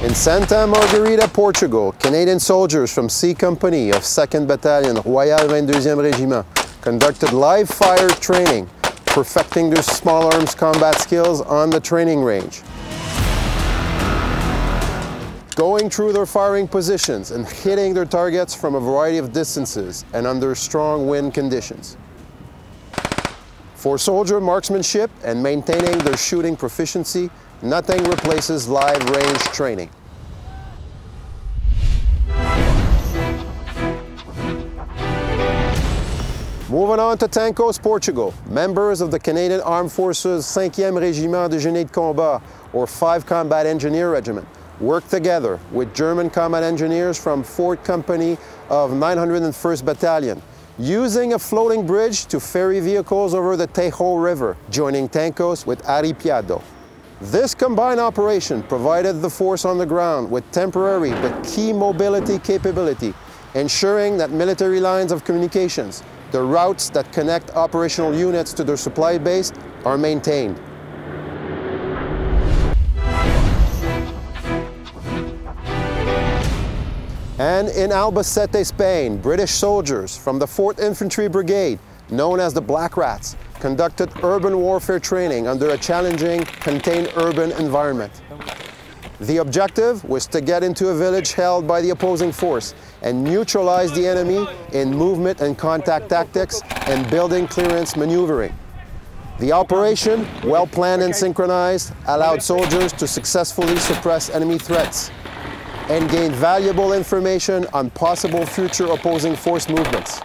In Santa Margarida, Portugal, Canadian soldiers from C Company of 2nd Battalion, Royal 22e Régiment, conducted live fire training, perfecting their small arms combat skills on the training range. Going through their firing positions and hitting their targets from a variety of distances and under strong wind conditions. For soldier marksmanship and maintaining their shooting proficiency, nothing replaces live range training. Moving on to Tancos, Portugal, members of the Canadian Armed Forces 5e Régiment de Génie de Combat, or 5 Combat Engineer Regiment, worked together with German combat engineers from 4th Company of 901st Battalion, using a floating bridge to ferry vehicles over the Tejo River, joining Tancos with Arrepiado. This combined operation provided the force on the ground with temporary but key mobility capability, ensuring that military lines of communications, the routes that connect operational units to their supply base, are maintained. And in Albacete, Spain, British soldiers from the 4th Infantry Brigade, known as the Black Rats, conducted urban warfare training under a challenging contained urban environment. The objective was to get into a village held by the opposing force and neutralize the enemy in movement and contact tactics and building clearance maneuvering. The operation, well planned and synchronized, allowed soldiers to successfully suppress enemy threats and gain valuable information on possible future opposing force movements.